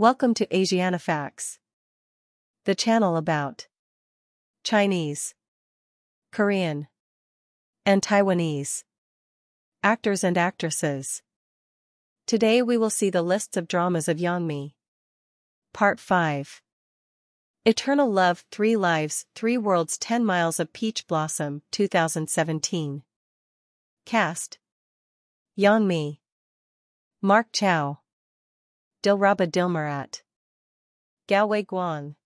Welcome to Asiana Facts. The channel about Chinese, Korean, and Taiwanese actors and actresses. Today we will see the lists of dramas of Yang Mi. Part 5 Eternal Love 3 Lives 3 Worlds 10 Miles of Peach Blossom 2017 Cast Yang Mi Mark Chao Dilraba Dilmurat Gao Wei Guang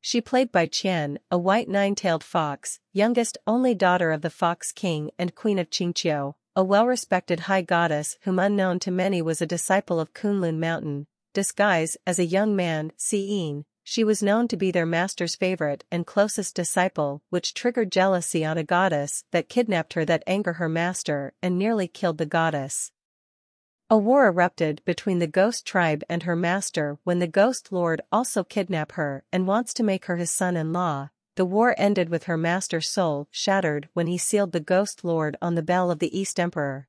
She played Bai Qian, a white nine-tailed fox, youngest only daughter of the Fox King and Queen of Qingqiu, a well-respected high goddess whom unknown to many was a disciple of Kunlun Mountain, disguised as a young man, Si Yin, she was known to be their master's favorite and closest disciple, which triggered jealousy on a goddess that kidnapped her that anger her master and nearly killed the goddess. A war erupted between the ghost tribe and her master when the ghost lord also kidnapped her and wants to make her his son-in-law. The war ended with her master's soul shattered when he sealed the ghost lord on the bell of the East Emperor.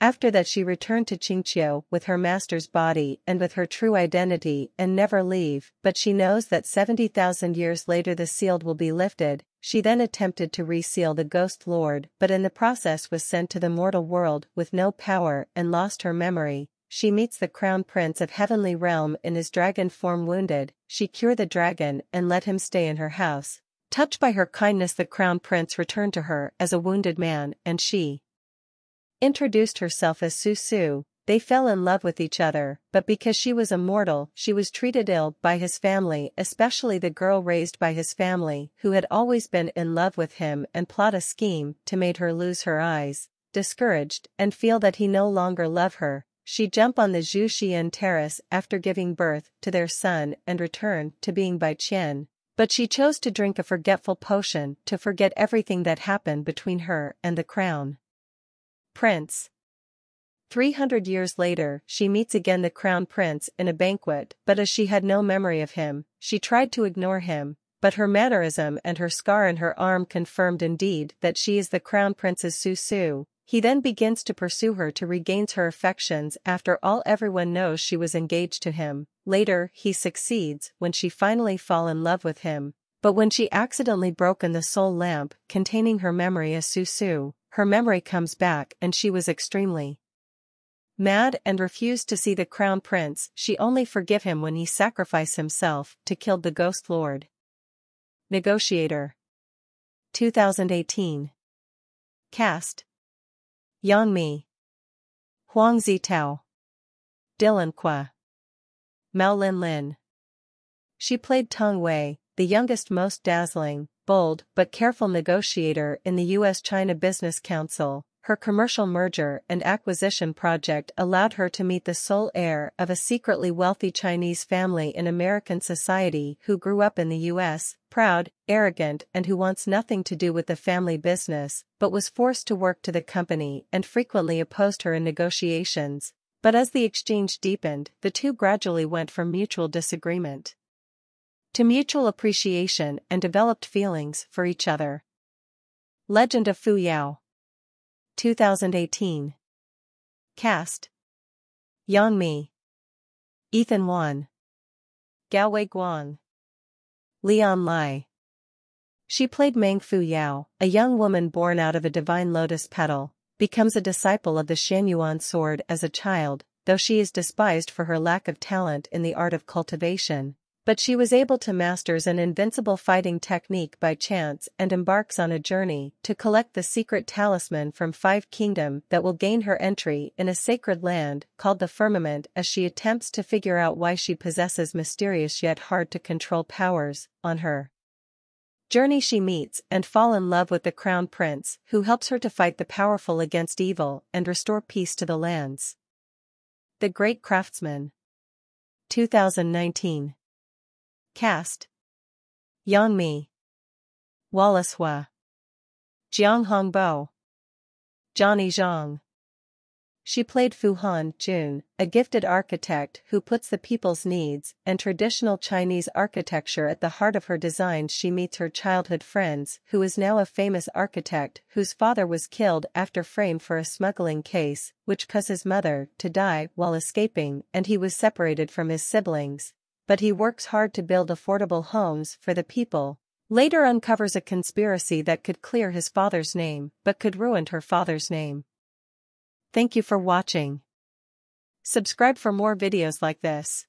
After that she returned to Qingqiu with her master's body and with her true identity and never leave, but she knows that 70,000 years later the seal will be lifted, she then attempted to reseal the ghost lord but in the process was sent to the mortal world with no power and lost her memory. She meets the crown prince of heavenly realm in his dragon form wounded, she cure the dragon and let him stay in her house. Touched by her kindness the crown prince returned to her as a wounded man and she, introduced herself as Su Su, they fell in love with each other, but because she was a mortal, she was treated ill by his family, especially the girl raised by his family, who had always been in love with him and plot a scheme to make her lose her eyes. Discouraged and feel that he no longer love her, she jump on the Zhu Xian terrace after giving birth to their son and return to being Bai Qian. But she chose to drink a forgetful potion to forget everything that happened between her and the crown. Prince. 300 years later, she meets again the crown prince in a banquet but as she had no memory of him, she tried to ignore him, but her mannerism and her scar in her arm confirmed indeed that she is the crown prince's Su. Su. He then begins to pursue her to regain her affections after all everyone knows she was engaged to him. Later, he succeeds when she finally fall in love with him. But when she accidentally broken the soul lamp containing her memory as Su Su her memory comes back and she was extremely mad and refused to see the crown prince she only forgive him when he sacrifice himself to kill the ghost lord. Negotiator. 2018 Cast. Yang Mi. Huang Zitao. Dylan Kuo. Mao Lin Lin. She played Tong Wei, the youngest most dazzling, bold but careful negotiator in the U.S.-China Business Council, her commercial merger and acquisition project allowed her to meet the sole heir of a secretly wealthy Chinese family in American society who grew up in the U.S., proud, arrogant and who wants nothing to do with the family business, but was forced to work to the company and frequently opposed her in negotiations. But as the exchange deepened, the two gradually went from mutual disagreement to mutual appreciation and developed feelings for each other. Legend of Fu Yao 2018 Cast. Yang Mi. Ethan Ruan. Gao Guan Leon Lai. She played Meng Fu Yao, a young woman born out of a divine lotus petal, becomes a disciple of the Shanyuan sword as a child, though she is despised for her lack of talent in the art of cultivation, but she was able to masters an invincible fighting technique by chance and embarks on a journey to collect the secret talisman from Five Kingdom that will gain her entry in a sacred land called the Firmament as she attempts to figure out why she possesses mysterious yet hard to control powers on her journey. She meets and fall in love with the crown prince who helps her to fight the powerful against evil and restore peace to the lands. The Great Craftsman. 2019 Cast. Yang Mi. Wallace Huo. Jiang Hongbo Johnny Zhang. She played Fu Han Jun, a gifted architect who puts the people's needs and traditional Chinese architecture at the heart of her designs. She meets her childhood friends, who is now a famous architect whose father was killed after framed for a smuggling case, which caused his mother to die while escaping and he was separated from his siblings. But he works hard to build affordable homes for the people. Later uncovers a conspiracy that could clear his father's name but could ruin her father's name. Thank you for watching. Subscribe for more videos like this.